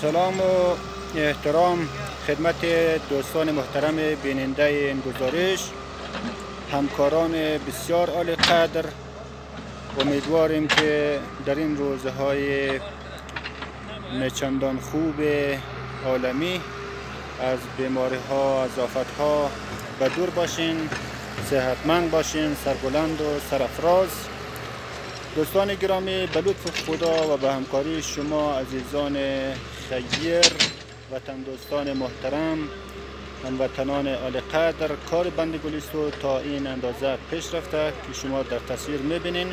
سلام و احترام خدمت دوستان محترم بیننده این گزارش. همکاران بسیار عالی قدر. امیدواریم که در این روزهای نچندان خوب عالمی از بیماری ها از آفت ها به دور باشین. صحتمند باشین سربلند و سرفراز دوستان گرامی به لطف خدا و به همکاری شما عزیزان خیر وطن دوستان محترم هموطنان عالی قدر کار بند گلیستو تا این اندازه پیش رفته که شما در تصویر می‌بینین.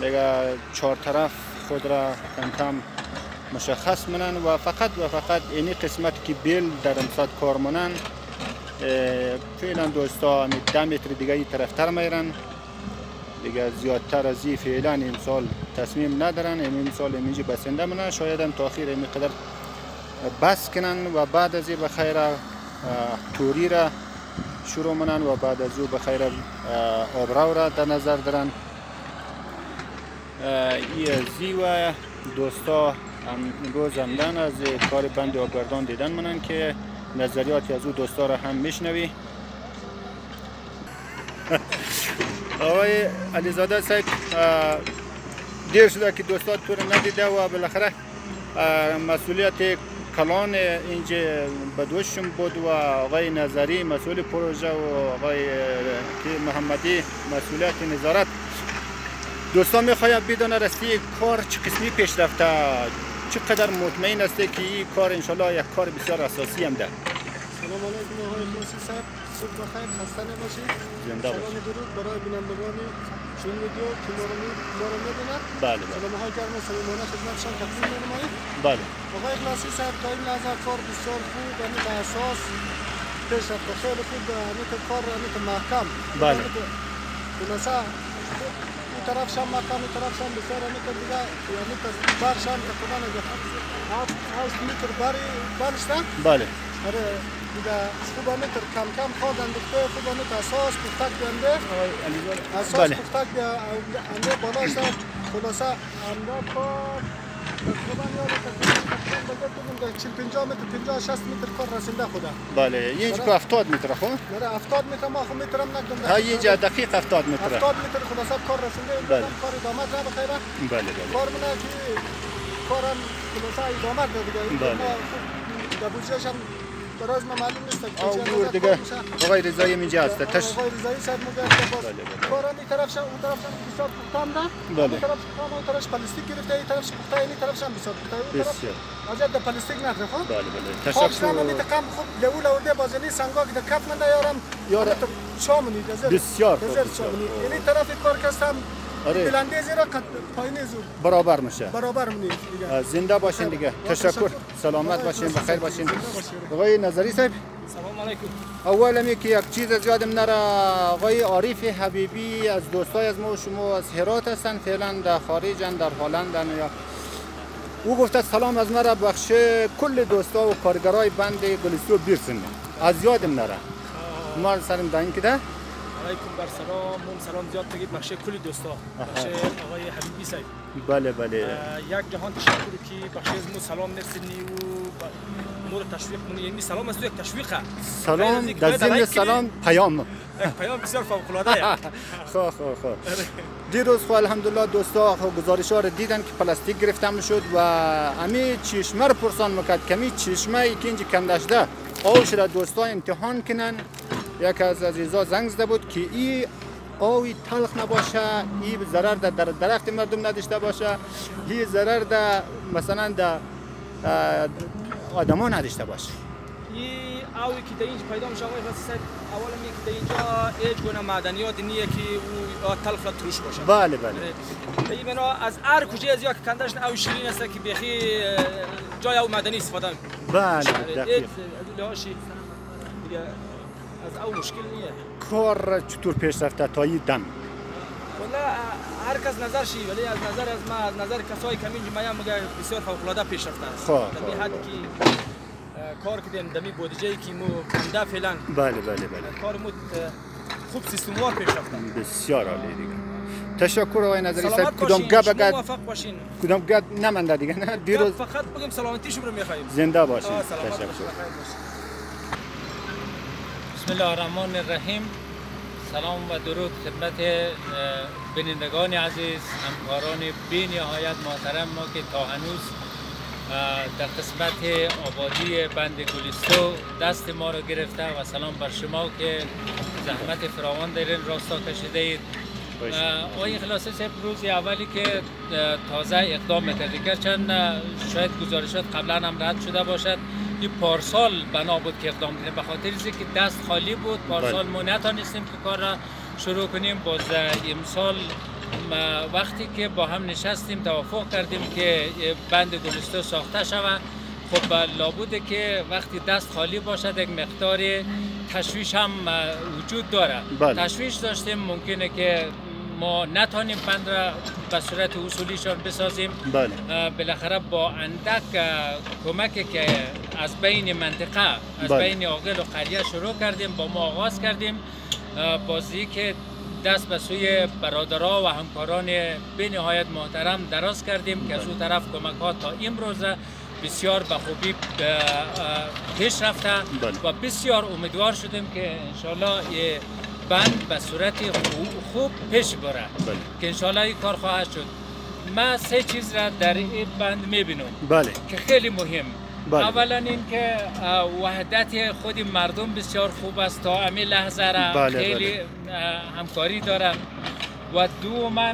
دیگه چهار طرف خود را کم مشخص منن و فقط و فقط اینی قسمت که بیل در امساد کار منن فعلا دوستا ده متر دیگه ای طرفتر میرن. دیگه زیادتر از این فعلا امسال تصمیم ندارن. این سال اینجا بسنده منن شاید هم تاخیر این قدر بس کنن و بعد از این بخیر توری را شروع منن و بعد از او بخیر آبراو را در نظر دارن. ای زی و دوستا امروز همدن از کار بند آبگردان دیدن منن که نظریاتی از او دوستا را هم میشنوی. آقای علیزاده صاحب دیر شده که دوستا تو رو ندیده و بالاخره مسئولیت کلان اینجا بدوشم بود و آقای نظری مسئول پروژه و آقای محمدی مسئولیت نظارت. دوستان می‌خوایم بدانه راستی کار چه قسمی پیش رفته؟ چقدر مطمئن است که این کار انشالله یک کار بسیار اساسی هم ده. سلام علیکم آقای خلاصی صاحب صبح بخیر خسته نباشید. زنده باشید سلام درود برای بینندگان چون ویدیو که ما رو ما رو می‌بینند بله بله. سلام های گرم و صمیمانه خدمتشان تقدیم می‌نمایید. بله. آقای خلاصی صاحب تا این لحظه کار بسیار خوب یعنی به اساس پیش رفته خیلی خوب یعنی که کار یعنی که محکم. بله. خلاصه طرف شم محکم این طرف شم بسیار که دیگه. یعنی که برشان تقریبا اگه هفت متر بری برشتن بله. آره دیگه خوب متر کم کم خواد انداخته خوب متر اساس پختک بنده. اساس بله. پختک انده بالاش داد خلاصه انده کار تقریبا یاد تقریبا چل پنجاه متر پنجاه شست متر کار رسنده خوده. بله اینجا که 70 متر خو نره هفتاد متر ما خو مترم نکدم ها اینجا دقیق 70 متر. هفتاد متر خلاصه کار رسنده. بله. این کار ادامه ده بخیره بله بله. کار منه که کارم خلاصه ادامه ده دیگه بله. ما در بودجهش هم براز ما معلوم نیست اندازه دیگه. آقای رضایی اینجا هست تش آقای رضایی صاحب مگه باز بله، بله. کاران این طرفش اون طرفش بسیار پختم ده بله. این طرف پختم اون طرفش پلاستیک گرفته این طرفش پخته این طرفش هم بسیار طرف بسیار. اجازه ده پلاستیک نه خب؟ بله بله. خواب شما تشکر میت کم خوب لول ورده بازنی سنگا که کف من یارم یاره. یارم بسیار خوب، دزر بسیار خوب. یعنی طرف کار کردم آره. بلنده زیرا قد پایین زور. برابر میشه. برابر منی دیگه. زنده باشین دیگه. تشکر. تشکر. سلامت باشین بخیر باشین. آقای نظری صاحب. سلام علیکم. اول همی که یک چیز از یادم نره آقای عارف حبیبی از دوستای از ما و شما از هرات هستن. فعلا در خارجن در هلندن یا او گفته سلام از مرا بخشه کل دوستا و کارگرای بند گلستو بیرسن از یادم نره ما سرم داین کده. علیکم بر سلام. مون سلام زیاد بگید. بخش کلی دوستا. بخش آقای حبیبی صاحب. بله بله. یک جهان تشکر که بخش از مو سلام نرسینی و مور تشویق مونی یعنی سلام از تو یک تشویقه سلام. در ضمن سلام پیام. پیام بسیار فوق العاده خو خو خو دیروز خو الحمدلله دوستا خو گزارش ها رو دیدن که پلاستیک گرفته شد و امی چشمه رو پرسان می‌کرد. کمی چشمه ای که اینجا کندشده آوش را دوستا امتحان کنن. یک از عزیزا زنگ زده بود که ای آوی تلخ نباشه ای ضرر در در درخت مردم نداشته باشه ای ضرر در مثلا در آدما نداشته باشه. این اوی که در اینجا پیدا میشه آقای صاحب اول می که در اینجا هیچ گونه معدنیات نیه که او تلف را تروش باشه. بله بله. این بنا از هر کجا از یا که کندش او شیرین است که بیخی جای او معدنی استفاده بله دقیق. از او مشکل نیه. کار چطور پیش رفته؟ تا این دم. والا هر کس نظر شی ولی از نظر از ما از نظر کسایی که اینجا میام بسیار فوق العاده پیش رفته است. این خواه. حد که کار کردیم دمی بودجه که مو کنده فعلا. بله بله بله. کار مو خوب سیستموار پیش رفتن بسیار عالی دیگه. تشکر آقای نظری صاحب کدام گپ شما اگر کدام گپ نمانده دیگه؟ نه دیروز فقط بگیم سلامتیشون رو می‌خوایم. زنده باشین. تشکر. بسم الله الرحمن الرحیم. سلام و درود خدمت بینندگان عزیز همکاران بی نهایت محترم ما که تا هنوز در قسمت آبادی بند گلیستو دست ما رو گرفته و سلام بر شما که زحمت فراوان در این راستا کشیده اید. آقای خلاصه صاحب روز اولی که تازه اقدام می‌کرد گرچند اه، شاید گزارشات قبلا هم رد شده باشد. این پارسال بنا بود که اقدام کنیم به خاطر که دست خالی بود پارسال بله. ما نتانستیم که کار را شروع کنیم باز امسال وقتی که با هم نشستیم توافق کردیم که بند گلستو ساخته شود خب اه، لابده که وقتی دست خالی باشد یک مقدار تشویش هم وجود داره بله. تشویش داشتیم ممکنه که ما نتانیم بند را به صورت اصولیشان بسازیم. بله. بالاخره با اندک اه، کمکی که از بین منطقه از بله. بین عاقل و قریه شروع کردیم با ما آغاز کردیم. بازی که دست به سوی برادرها و همکاران به نهایت محترم دراز کردیم که از اون طرف کمک ها تا امروز بسیار به خوبی پیش رفته. بله. و بسیار امیدوار شدیم که انشالله یه بند به صورت خوب, خوب پیش بره. بله. که انشالله این کار خواهد شد. ما سه چیز را در این بند می‌بینم. بله. که خیلی مهم. بله. اولا اینکه وحدت خود مردم بسیار خوب است. تا همین لحظه را بله، خیلی اه، همکاری داره و دوما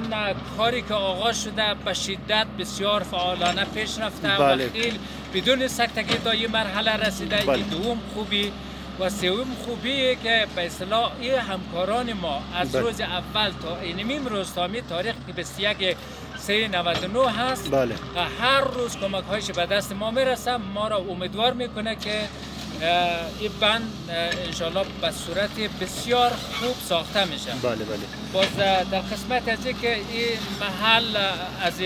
کاری که آغاز شده به شدت بسیار فعالانه پیش رفته بله. و خیلی بدون سکتگی تا این مرحله رسیده. بله. دوم خوبی و سوم خوبی که به اصطلاح این همکاران ما از بله. روز اول تا اینمیم روز تا می تاریخ که 21 سه 99 هست بله. هر روز کمک هایش به دست ما می‌رسه ما را امیدوار می‌کنه که این بند انشالله به صورت بسیار خوب ساخته میشه. بله بله. باز در قسمت از این که این محل از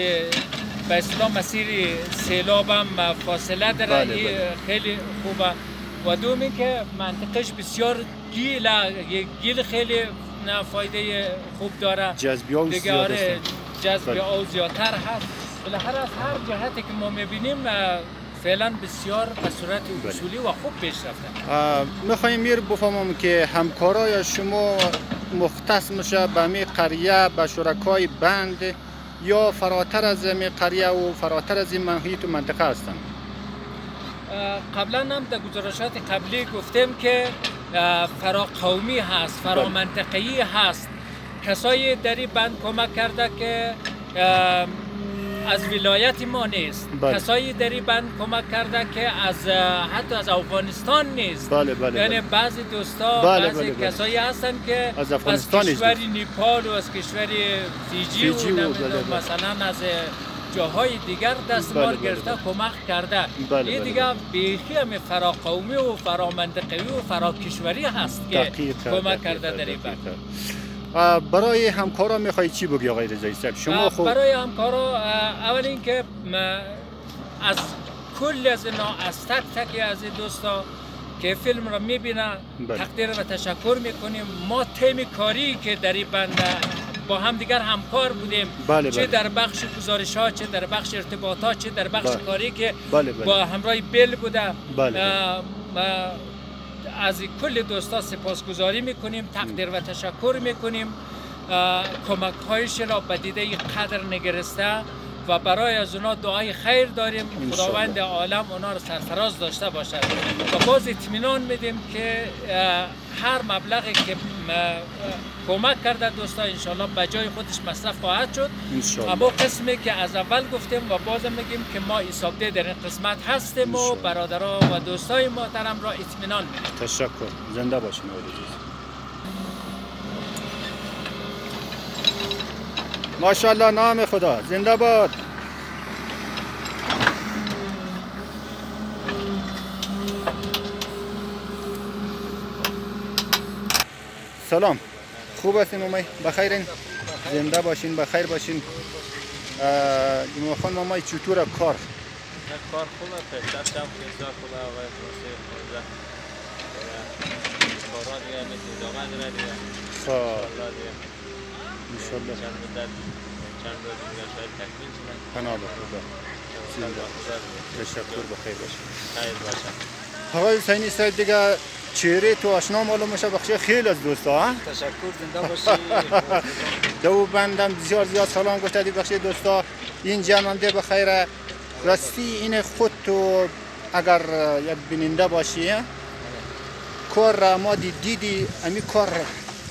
به اصطلاح مسیر سیلاب هم فاصله داره. بله، بله. خیلی خوبه. و دوم این که منطقش بسیار گیل گیل خیلی فایده خوب داره جذبی ها دیگه آره است. جذب بله. او زیادتر هست بالاخره از هر جهتی که ما می‌بینیم فعلا بسیار به صورت بله. اصولی و خوب پیش رفته می‌خوایم میر بفهمم که همکارای شما مختص میشه به می قریه به شرکای بند یا فراتر از می قریه و فراتر از این محیط و منطقه هستند قبلا هم در گزارشات قبلی گفتیم که فرا قومی هست فرا بله. منطقی هست کسایی در این بند کمک کرده که از ولایت ما نیست بله. کسایی در این بند کمک کرده که از حتی از افغانستان نیست بله بله یعنی بله. بعضی دوستا بله، بعضی بله، بله. کسایی هستن که از افغانستان از. کشور نیپال و از کشور فیجی, فیجی و و, بله، بله. مثلا از جاهای دیگر دست بله، بله، گرفته بله. کمک کرده. این دیگه بیخی هم فرا قومی و فرا منطقوی و فرا کشوری هست که کمک کرده در این برای همکارا می‌خوای چی بگی آقای رضایی صاحب؟ شما خب برای همکارا اول اینکه از کل از اینا از تک تک از این دوستا که فیلم را می‌بینن بله. تقدیر و تشکر می‌کنیم. ما تیم کاری که در این بند با هم دیگر همکار بودیم بله، چه بله. در بخش گزارش ها چه در بخش ارتباطات چه در بخش بله. کاری که بله، بله. با همراه بل بوده بله. از کل دوستا سپاسگزاری می‌کنیم تقدیر و تشکر می‌کنیم کمک هایش را به دیده قدر نگرسته و برای از اونا دعای خیر داریم. خداوند عالم اونا رو سرفراز داشته باشد و باز اطمینان میدیم که هر مبلغی که کمک کرده دوستا انشالله به جای خودش مصرف خواهد شد. انشالله. اما قسمی که از اول گفتیم و بازم میگیم که ما حسابده در این قسمت هستیم و. برادرها و دوستای محترم را اطمینان میدیم تشکر. زنده باشین ماشاءالله نام خدا. زنده باد. سلام. خوب هستین اومی بخیرین؟ زنده باشین بخیر باشین. جمعه خان مامای چطور کار؟ کار خوبه پسر هم بسیار خوبه آقای فرسی خوزه کارا دیگه مثل ادامه داره دیگه. خب. انشالله دیگه. چند مدت چند روز دیگه شاید تکمیل شده. پناه به خدا. تشکر بخیر باشه خیر باشه آقای حسینی صاحب دیگه چهره تو آشنا معلوم میشه بخشی. خیلی از دوستا ها. تشکر زنده باشی. دو بندم بسیار زیاد سلام گفته دی بخشی دوستا. این جمع هم ده بخیره راستی این خود تو اگر یک بیننده باشی کار را ما دی دیدی امی کار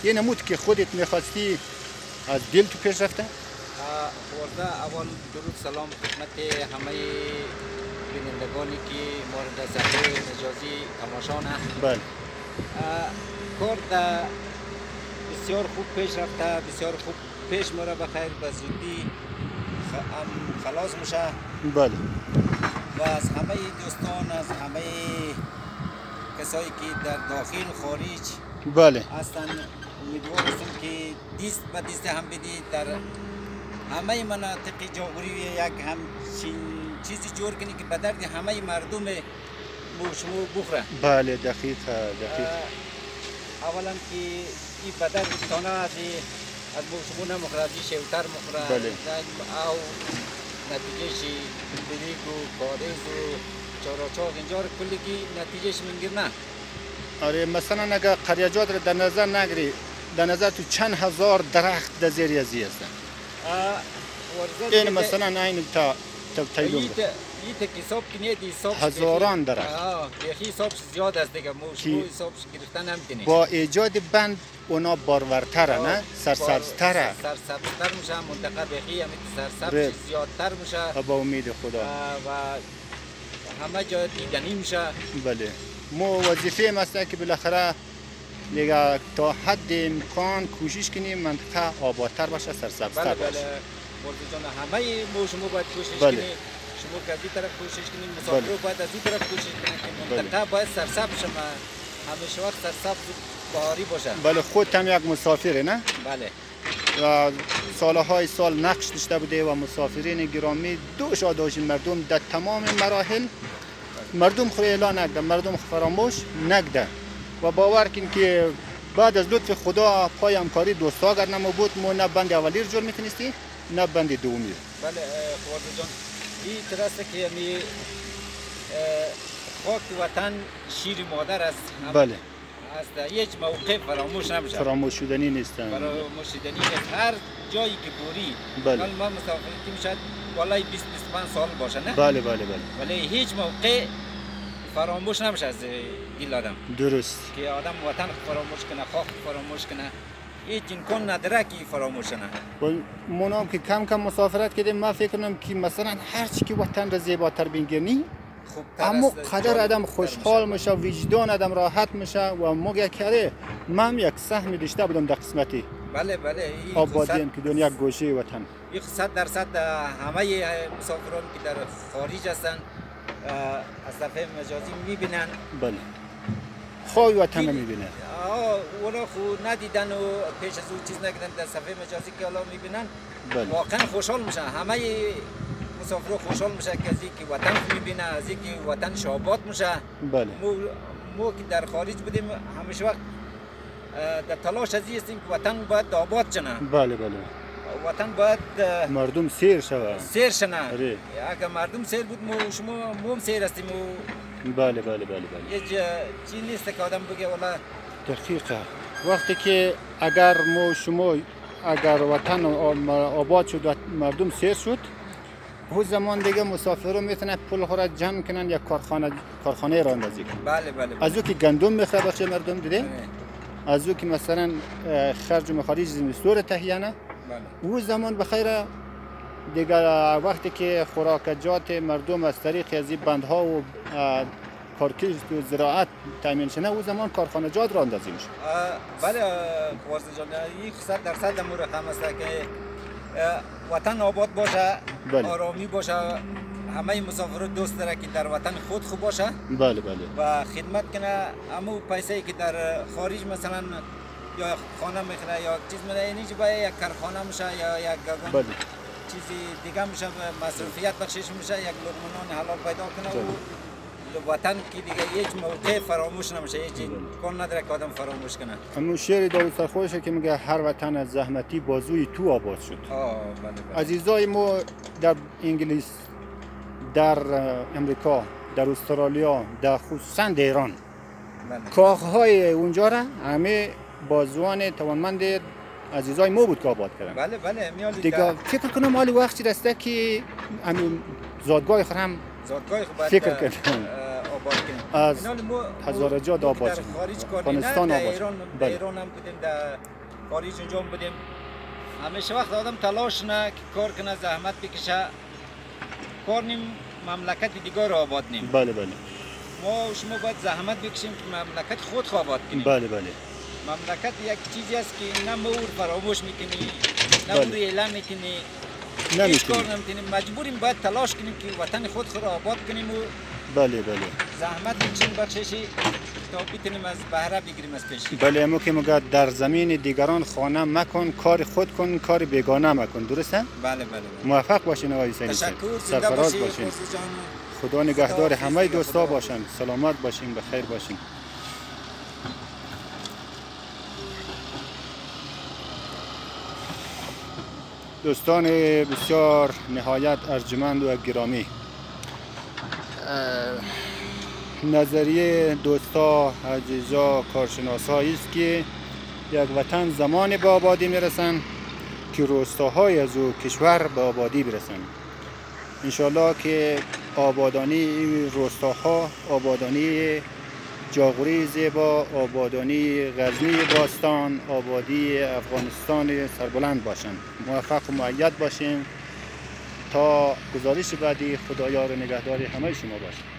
یه نمود که خودت می‌خواستی از دل تو پیش رفته؟ ورده اول درود سلام خدمت همه بینندگانی که مورد صفحه مجازی تماشانه بله. کار در بسیار خوب پیش رفته بسیار خوب پیش مره بخیر به زودی خلاص میشه. بله. و از همه دوستان از همه کسایی که در داخل خارج بله. هستن امیدوار هستم که دیست به دیست هم بدید. در همه مناطق جغوری یک همچین چیزی جور کنی که به درد همه مردم شما بخوره. بله دقیق دقیق. اولا که این به درد تانه از از شما نمخوره از شیوتر مخوره. بله. او نتیجه شی بریگ و کاریز و چاراچاق اینجا رو کلی که نتیجهش منگیر نه. آره مثلا اگر قریجات رو در نظر نگیری در نظر تو چند هزار درخت در زیر ازی هستن. این مثلا این تا تا تایلوم ایت ایت حساب کنید حساب هزاران درخت. آه بیخی حساب زیاد است دیگه مو حساب گرفتن نمی‌تونی با ایجاد بند اونا بارورتره نه؟ سرسبزتره. سرسبزتر میشه منطقه بیخی همین بله. سرسبز زیادتر میشه. با امید خدا. و همه جا دیدنی میشه. بله. مو وظیفه مسته که بالاخره دیگه تا حد امکان کوشش کنیم منطقه آبادتر باشه سرسبزتر بله. باشه. بله مرد جان همه مو شما باید کوشش بله. کنید شما که از این طرف کوشش کنید مسافر بله. باید از این طرف کوشش کنید که بله. منطقه باید سرسبز شما. همیشه وقت سرسبز بهاری باشه. بله خود هم یک مسافره نه؟ بله. و سالهای سال نقش داشته بوده و مسافرین گرامی دوش آداشین مردم در تمام مراحل مردم خود اعلان نگده مردم فراموش نگده و باور کن که بعد از لطف خدا پای همکاری دوستا اگر نمو بود ما نه بند اولی رو جور می‌تونستی؟ نه بند دومی. بله خوارد جان. این ترسته که می خاک وطن شیر مادر است. بله. است هیچ موقع فراموش نمیشه فراموش شدنی نیستن فراموش شدنی نیست. هر جایی که بوری بله. ما مسافرتی می‌شد بالای 20 25 سال باشه نه؟ بله بله بله. ولی هیچ موقع فراموش نمیشه از دل آدم. درست. که آدم وطن فراموش کنه خاک فراموش کنه. هیچ امکان نداره که فراموش کنه و منام که کم کم مسافرت کردیم ما فکر کنم که مثلا هر چی که وطن را زیباتر بینگرنی خوب اما قدر آدم خوشحال میشه وجدان آدم راحت میشه و موقع کره من یک سهم داشته بودم در قسمتی. بله بله خصوص- که دنیا گوشه وطن. یک صد درصد همه مسافران که در خارج هستن از صفحه مجازی می‌بینن. بله. خوی وطن می‌بینه اونا خو ندیدن و پیش از او چیز نکردن در صفحه مجازی که حالا می‌بینن بله. واقعا خوشحال میشن. همه مسافر خوشحال میشه که از اینکه وطن می‌بینه از اینکه وطن شاباد میشه. بله. مو, مو که در خارج بودیم همیشه وقت در تلاش از این هستیم که وطن باید آباد شنه. بله بله. وطن باید مردم سیر شود سیر شنه. اگر مردم سیر بود مو شما مو سیر هستیم بله بله بله بله. یه چیز نیست که آدم بگه والا دقیقه. وقتی که اگر ما شما اگر وطن آباد شد و مردم سیر شد او زمان دیگه مسافرون می‌تونن پول خود را جمع کنن یا کارخانه کارخانه را اندازی کنن. بله بله از او که گندم می‌خوره بخشه مردم دیده آره. از او که مثلا خرج و مخارج زمستور تهیه نه بله. او زمان بخیر دیگه وقتی که خوراکجات مردم از طریق از این بندها و و زراعت تامین شنه او زمان کارخانجات را اندازی میشه بله خواسته جان این صد درصد امور رقم است که وطن آباد باشه بله. آرامی باشه همه مسافر دوست داره که در وطن خود خوب باشه. بله بله. و خدمت کنه امو پیسه که در خارج مثلا یا خانه می‌خره یا چیز میره اینی باید یک کارخانه میشه یا یک بله. چیزی دیگه میشه مصرفیت بخشش میشه یک لقمه نان حلال پیدا کنه و وطن که دیگه هیچ موقع فراموش نمیشه هیچ کن نداره که آدم فراموش کنه. همون شعر داوود سرخوشه که میگه هر وطن از زحمتی بازوی تو آباد شد. آه بله بله. عزیزای ما در انگلیس در امریکا در استرالیا در خصوصا در ایران بله. کاخهای اونجا را همه بازوان توانمند عزیزای ما بود که آباد کردن. بله بله میالی دیگه فکر کنم مالی وقتی رسته که همین زادگاه هم زادگاه باید فکر کردم. آباد کنیم از اینال ما- هزار جا ما آباد کار افغانستان نه آباد ایران بله. ایران هم بودیم در خارج هم بودیم. همیشه وقت آدم تلاش نه که کار کنه زحمت بکشه. کار نیم مملکت دیگر رو آباد نیم. بله بله. ما شما باید زحمت بکشیم که مملکت خود خو آباد کنیم. بله بله. مملکت یک چیزی است که نه رو فراموش می‌کنی نه بله. او رو اعلام می‌کنی. هیچ کار نمی‌تونیم مجبوریم باید تلاش کنیم که وطن خود خود را آباد کنیم و بله بله. زحمت بکشیم بخششی تا بتونیم از بهره بگیریم از پیش. بله اما که میگه در زمین دیگران خانه مکن کار خود کن کار بیگانه مکن. درسته؟ بله بله بله. موفق باشین آقای زنده سرفراز باشی باشین. خدا نگهدار همه دوستا. باشن. سلامت باشین به خیر باشین. دوستان بسیار نهایت ارجمند و گرامی. نظریه دوستا عزیزا کارشناسایی است که یک وطن زمان به آبادی می‌رسن که روستاهای از او کشور به آبادی برسند انشالله که آبادانی روستاها آبادانی جاغوری زیبا آبادانی غزنی باستان آبادی افغانستان سربلند باشند موفق و معید باشیم. تا گزارش بعدی خدایار نگهداری همه شما باشید.